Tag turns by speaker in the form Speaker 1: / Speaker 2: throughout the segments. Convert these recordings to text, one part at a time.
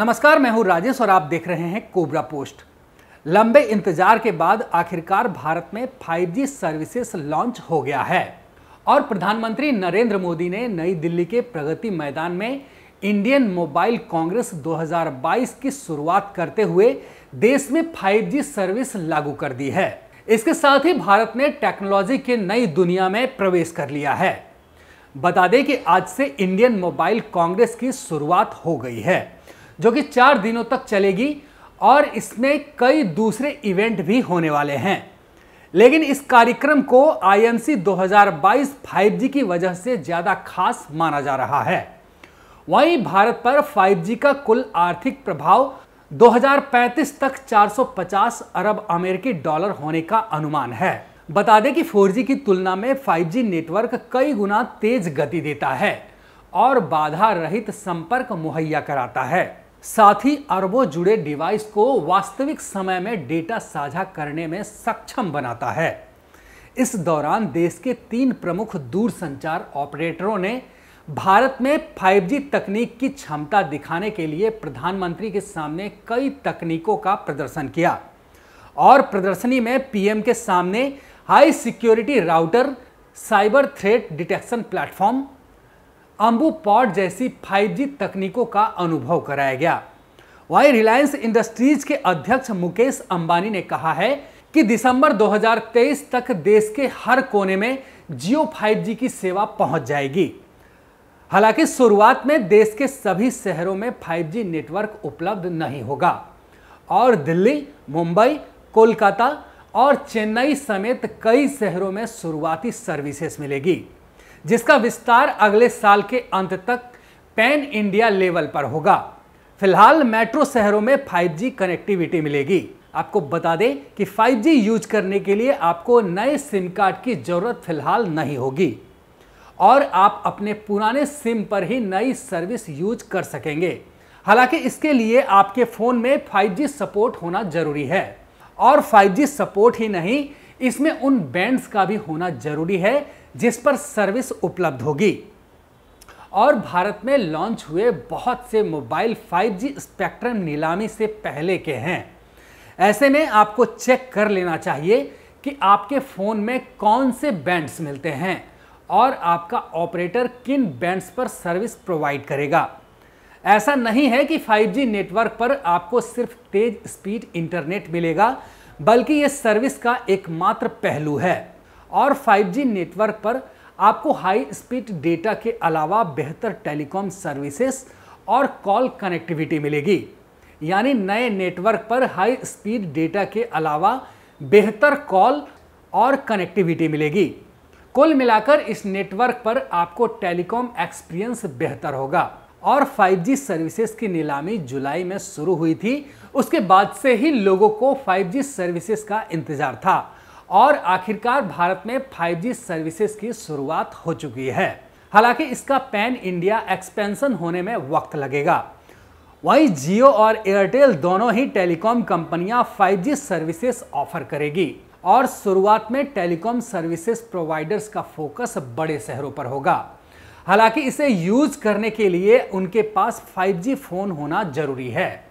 Speaker 1: नमस्कार, मैं हूँ राजेश और आप देख रहे हैं कोबरा पोस्ट। लंबे इंतज़ार के बाद आखिरकार भारत में 5G सर्विसेज़ लॉन्च हो गया है और प्रधानमंत्री नरेंद्र मोदी ने नई दिल्ली के प्रगति मैदान में इंडियन मोबाइल कांग्रेस 2022 की शुरुआत करते हुए देश में 5G सर्विस लागू कर दी है। इसके साथ ही भारत ने टेक्नोलॉजी के नई दुनिया में प्रवेश कर लिया है। बता दें कि आज से इंडियन मोबाइल कांग्रेस की शुरुआत हो गई है। जो कि चार दिनों तक चलेगी और इसमें कई दूसरे इवेंट भी होने वाले हैं। लेकिन इस कार्यक्रम को आईएमसी 2022 5G की वजह से ज़्यादा खास माना जा रहा है। वहीं भारत पर 5G का कुल आर्थिक प्रभाव 2035 तक 450 अरब अमेरिकी डॉलर होने का अनुमान है। बता दें कि 4G की तुलना में 5G नेटवर्क कई गुना तेज गति देता है और बाधा रहित संपर्क मुहैया कराता है। साथ ही अरबों जुड़े डिवाइस को वास्तविक समय में डेटा साझा करने में सक्षम बनाता है। इस दौरान देश के तीन प्रमुख दूरसंचार ऑपरेटरों ने भारत में 5G तकनीक की क्षमता दिखाने के लिए प्रधानमंत्री के सामने कई तकनीकों का प्रदर्शन किया और प्रदर्शनी में पीएम के सामने high security router, cyber threat detection platform Ambu पॉड जैसी 5G तकनीकों का अनुभव कराया गया। वहीं रिलायंस इंडस्ट्रीज़ के अध्यक्ष मुकेश अंबानी ने कहा है कि दिसंबर 2023 तक देश के हर कोने में जियो 5G की सेवा पहुँच जाएगी। हालाँकि शुरुआत में देश के सभी शहरों में 5G नेटवर्क उपलब्ध नहीं होगा और दिल्ली, मुंबई, कोलकाता और चेन्नई समेत कई शहरों में शुरुआती सर्विसेज़ मिलेगी। जिसका विस्तार अगले साल के अंत तक पैन इंडिया लेवल पर होगा। फ़िलहाल मेट्रो शहरों में 5G कनेक्टिविटी मिलेगी। आपको बता दें कि 5G यूज़ करने के लिए आपको नए सिम कार्ड की ज़रूरत फ़िलहाल नहीं होगी। और आप अपने पुराने सिम पर ही नई सर्विस यूज़ कर सकेंगे। हालाँकि इसके लिए आपके फ़ोन में 5G सपोर्ट होना ज़रूरी है। और 5G सपोर्ट ही नहीं, इसमें उन बैंड्स का भी होना ज़रूरी है जिस पर सर्विस उपलब्ध होगी। और भारत में लॉन्च हुए बहुत से मोबाइल 5G स्पेक्ट्रम नीलामी से पहले के हैं। ऐसे में आपको चेक कर लेना चाहिए कि आपके फ़ोन में कौन से बैंड्स मिलते हैं और आपका ऑपरेटर किन बैंड्स पर सर्विस प्रोवाइड करेगा। ऐसा नहीं है कि 5G नेटवर्क पर आपको सिर्फ़ तेज स्पीड इंटरनेट मिलेगा, बल्कि ये सर्विस का एकमात्र पहलू है। और 5G नेटवर्क पर आपको हाई स्पीड डेटा के अलावा बेहतर टेलीकॉम सर्विसेज़ और कॉल कनेक्टिविटी मिलेगी। यानी नए नेटवर्क पर हाई स्पीड डेटा के अलावा बेहतर कॉल और कनेक्टिविटी मिलेगी। कुल मिलाकर इस नेटवर्क पर आपको टेलीकॉम एक्सपीरियंस बेहतर होगा। और 5G सर्विसेज़ की नीलामी जुलाई में शुरू हुई थी। उसके बाद से ही लोगों को 5G सर्विसेज़ का इंतज़ार था। और आखिरकार भारत में 5G सर्विसेज़ की शुरुआत हो चुकी है। हालाँकि इसका पैन इंडिया एक्सपेंशन होने में वक्त लगेगा। वहीं जियो और एयरटेल दोनों ही टेलीकॉम कंपनियाँ 5G सर्विसेज़ ऑफ़र करेगी और शुरुआत में टेलीकॉम सर्विसेज़ प्रोवाइडर्स का फोकस बड़े शहरों पर होगा। हालाँकि इसे यूज़ करने के लिए उनके पास 5G फ़ोन होना ज़रूरी है।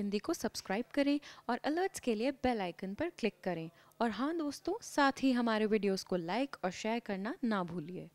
Speaker 2: हिंदी को सब्सक्राइब करें और अलर्ट्स के लिए बेल आइकन पर क्लिक करें। और हाँ दोस्तों, साथ ही हमारे वीडियोस को लाइक और शेयर करना ना भूलिए।